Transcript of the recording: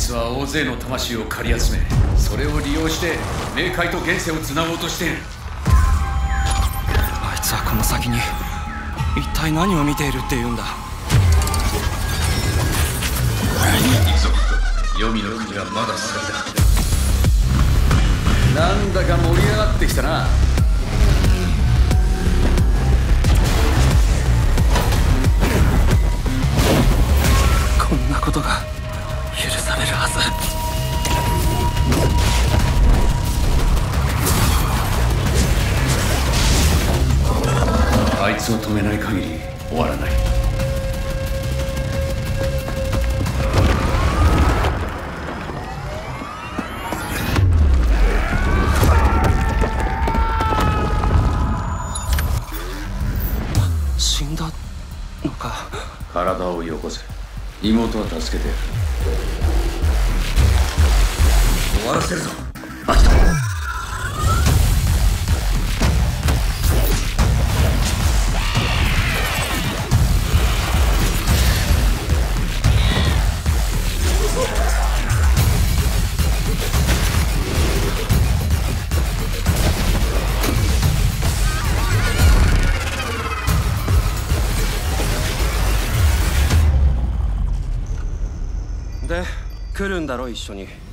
つは大勢の魂を借り集めそれを利用して冥界と現世をつなごうとしている。あいつはこの先に一体何を見ているっていうんだ？黄泉の国はまだ先だ。なんだか盛り上がってきたなれるはず。あいつを止めない限り終わらない。死んだのか。体をよこせ。妹は助けてやるせるぞ。アキトで来るんだろ一緒に。